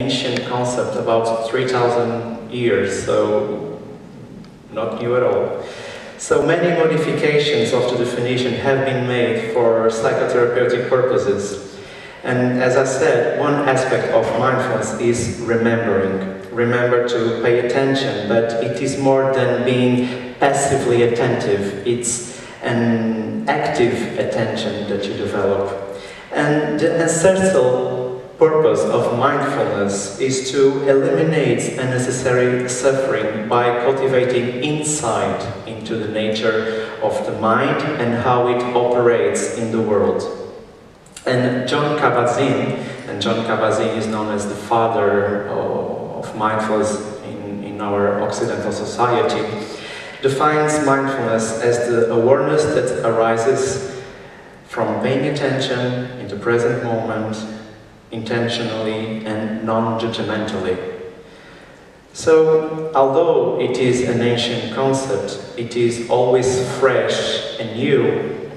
ancient concept about 3,000 years, so not new at all. So many modifications of the definition have been made for psychotherapeutic purposes. And as I said, one aspect of mindfulness is remembering. Remember to pay attention, but it is more than being passively attentive. It's an active attention that you develop. And the ancestral purpose of mindfulness is to eliminate unnecessary suffering by cultivating insight into the nature of the mind and how it operates in the world. And Jon Kabat-Zinn, and Jon Kabat-Zinn is known as the father of mindfulness in, in our Occidental society, defines mindfulness as the awareness that arises from paying attention in the present moment intentionally and non-judgmentally. So, although it is an ancient concept, it is always fresh and new,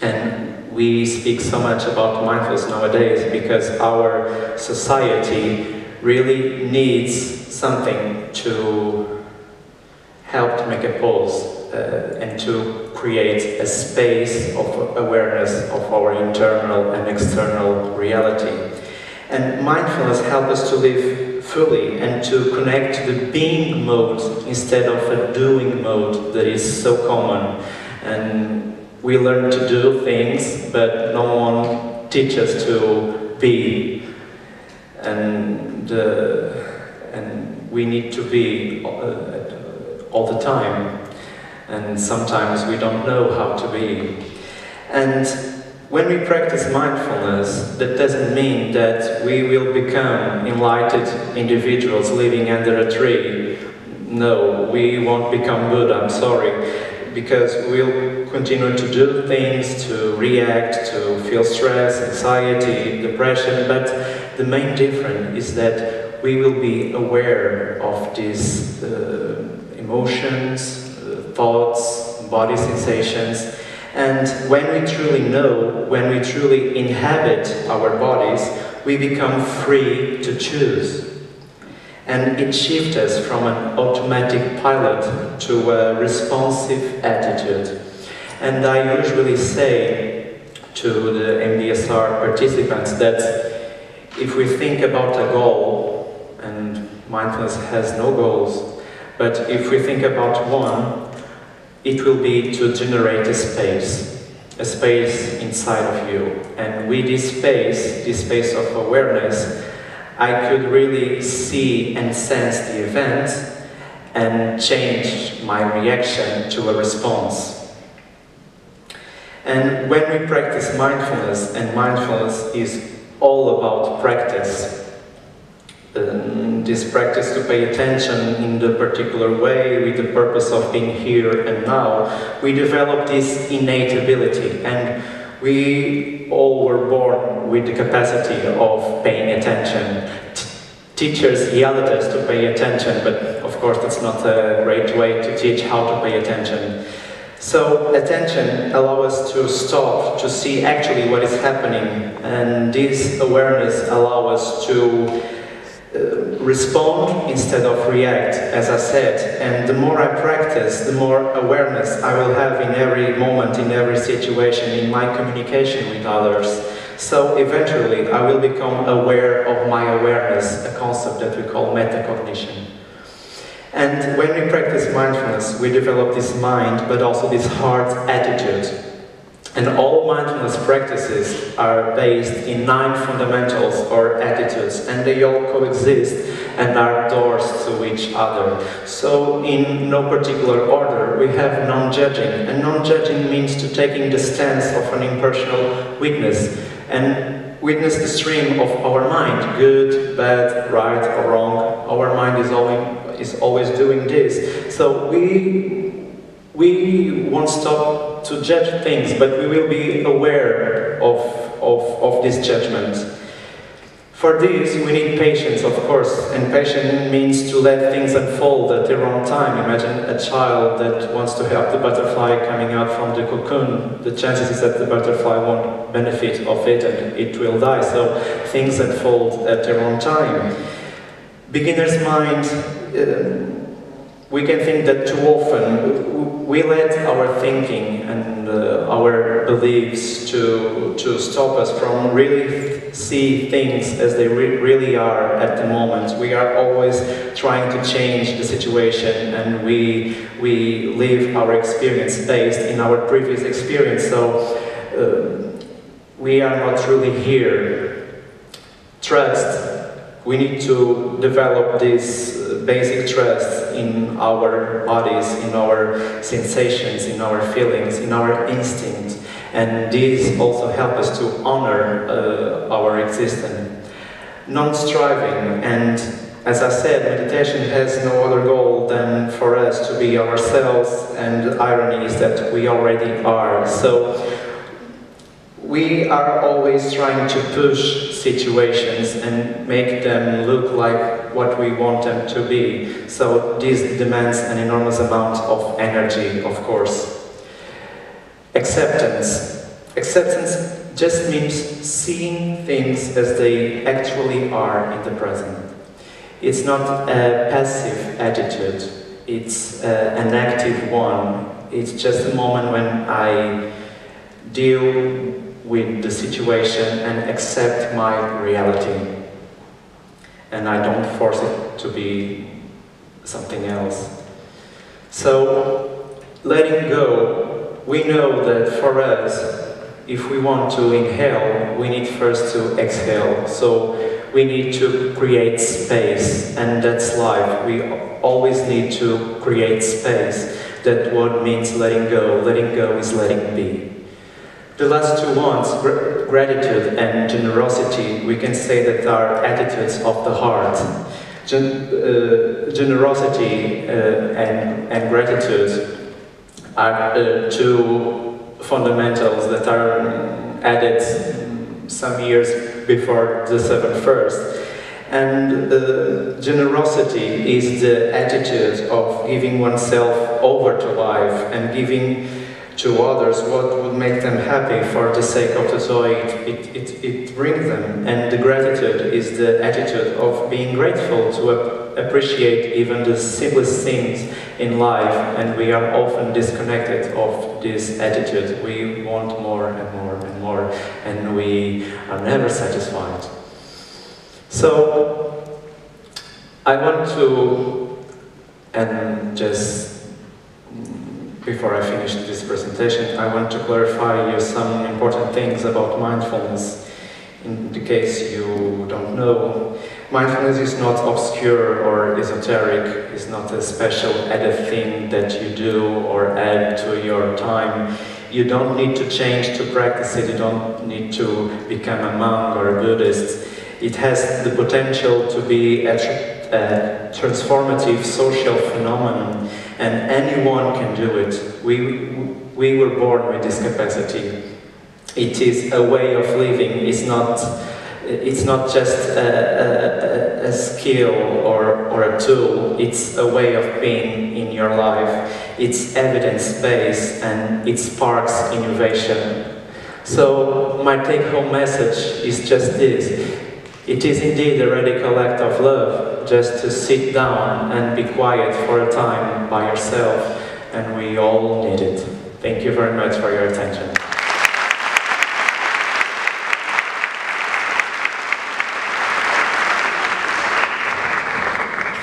and we speak so much about mindfulness nowadays because our society really needs something to help to make a pause uh, and to create a space of awareness of our internal and external reality. And mindfulness helps us to live fully and to connect to the being mode instead of a doing mode that is so common. And we learn to do things, but no one teaches us to be. And, uh, and we need to be uh, all the time. And sometimes we don't know how to be. And when we practice mindfulness, that doesn't mean that we will become enlightened individuals living under a tree. No, we won't become Buddha, I'm sorry, because we'll continue to do things, to react, to feel stress, anxiety, depression, but the main difference is that we will be aware of these uh, emotions, uh, thoughts, body sensations, and when we truly know, when we truly inhabit our bodies, we become free to choose. And it shifts us from an automatic pilot to a responsive attitude. And I usually say to the MBSR participants that if we think about a goal, and mindfulness has no goals, but if we think about one, it will be to generate a space, a space inside of you. And with this space, this space of awareness, I could really see and sense the event and change my reaction to a response. And when we practice mindfulness, and mindfulness is all about practice, um, this practice to pay attention in the particular way with the purpose of being here and now, we develop this innate ability and we all were born with the capacity of paying attention. T teachers yell at us to pay attention, but of course that's not a great way to teach how to pay attention. So attention allows us to stop, to see actually what is happening, and this awareness allows us to uh, respond instead of react, as I said. And the more I practice, the more awareness I will have in every moment, in every situation, in my communication with others. So eventually I will become aware of my awareness, a concept that we call metacognition. And when we practice mindfulness, we develop this mind, but also this heart attitude and all mindfulness practices are based in nine fundamentals or attitudes, and they all coexist and are doors to each other. So, in no particular order, we have non-judging, and non-judging means to taking the stance of an impartial witness and witness the stream of our mind, good, bad, right, or wrong. Our mind is always is always doing this. So we we won't stop to judge things, but we will be aware of, of, of this judgment. For this, we need patience, of course, and patience means to let things unfold at their own time. Imagine a child that wants to help the butterfly coming out from the cocoon. The chances is that the butterfly won't benefit of it and it will die. So things unfold at their own time. Beginner's mind, uh, we can think that too often we let our thinking and uh, our beliefs to, to stop us from really see things as they re really are at the moment. We are always trying to change the situation and we, we live our experience based in our previous experience. So uh, we are not really here. Trust. We need to develop this basic trust in our bodies, in our sensations, in our feelings, in our instincts. And these also help us to honor uh, our existence. Non-striving and as I said, meditation has no other goal than for us to be ourselves and irony is that we already are. So we are always trying to push situations and make them look like what we want them to be. So this demands an enormous amount of energy, of course. Acceptance. Acceptance just means seeing things as they actually are in the present. It's not a passive attitude, it's uh, an active one. It's just a moment when I deal with the situation and accept my reality. And I don't force it to be something else. So, letting go we know that for us, if we want to inhale, we need first to exhale. So we need to create space, and that's life. We always need to create space. That what means letting go. Letting go is letting be. The last two ones, gr gratitude and generosity, we can say that are attitudes of the heart. Gen uh, generosity uh, and, and gratitude are uh, two fundamentals that are added some years before the seven first. And generosity is the attitude of giving oneself over to life and giving to others what would make them happy for the sake of the joy it, it, it, brings them. And the gratitude is the attitude of being grateful to appreciate even the simplest things in life and we are often disconnected of this attitude. We want more and more and more and we are never satisfied. So I want to, and just before I finish this presentation, I want to clarify you some important things about mindfulness in the case you don't know. Mindfulness is not obscure or esoteric, it's not a special added thing that you do or add to your time. You don't need to change to practice it, you don't need to become a monk or a Buddhist. It has the potential to be a transformative social phenomenon and anyone can do it. We, we were born with this capacity. It is a way of living, it's not it's not just a, a, a, skill or, or a tool, it's a way of being in your life. It's evidence-based and it sparks innovation. So my take-home message is just this. It is indeed a radical act of love, just to sit down and be quiet for a time by yourself, and we all need it. Thank you very much for your attention.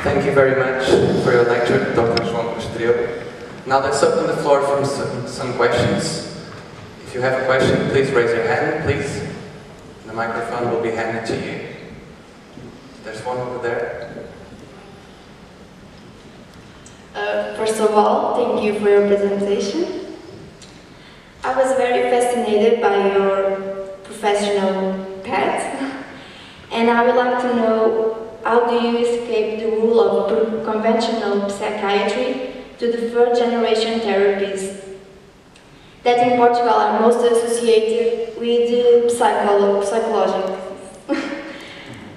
Thank you very much for your lecture, Dr. João Perestrelo. Now let's open the floor for some, some questions. If you have a question, please raise your hand, please. The microphone will be handed to you. There's one over there. Uh, first of all, thank you for your presentation. I was very fascinated by your professional path, and I would like to know how do you escape the rule of conventional psychiatry to the third generation therapies that in Portugal are most associated with psycholo psychological?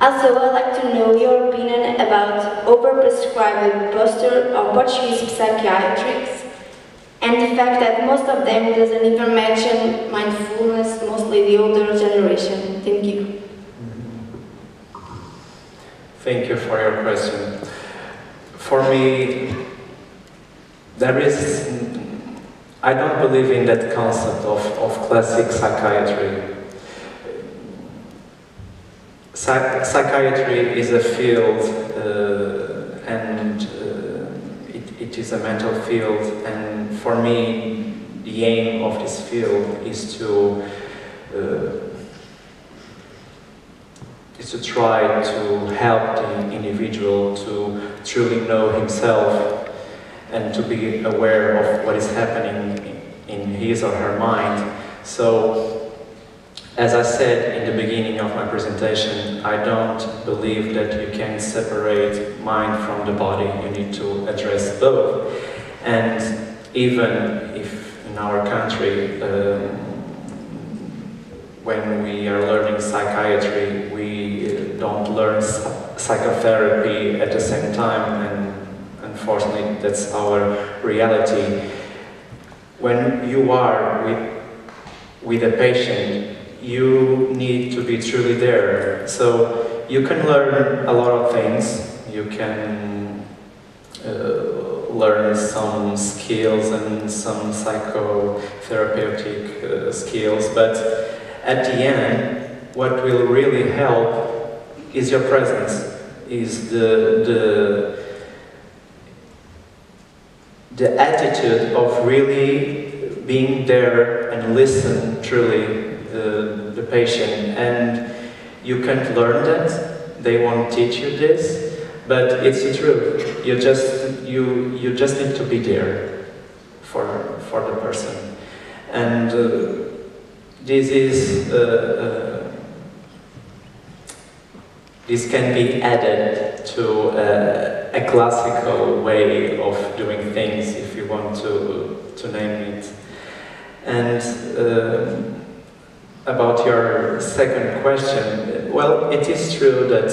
Also, I'd like to know your opinion about overprescribed poster of Portuguese psychiatrists and the fact that most of them doesn't even mention mindfulness, mostly the older generation. Thank you. Thank you for your question. For me, there is, I don't believe in that concept of, of classic psychiatry. Psych- psychiatry is a field uh, and uh, it, it is a mental field and for me the aim of this field is to uh, is to try to help the individual to truly know himself and to be aware of what is happening in his or her mind. So, as I said in the beginning of my presentation, I don't believe that you can separate mind from the body. You need to address both. And even if in our country, um, when we are learning psychiatry, we don't learn psychotherapy at the same time, and unfortunately, that's our reality. When you are with, with a patient, you need to be truly there. So you can learn a lot of things. You can uh, learn some skills and some psychotherapeutic uh, skills, but at the end, what will really help is your presence, is the, the, the attitude of really being there and listen truly the, patient. And you can't learn that, they won't teach you this, but it's the truth. You just, you, you just need to be there for, for the person. And uh, this is uh, uh, this can be added to uh, a classical way of doing things if you want to to name it and about your second question. Well it is true that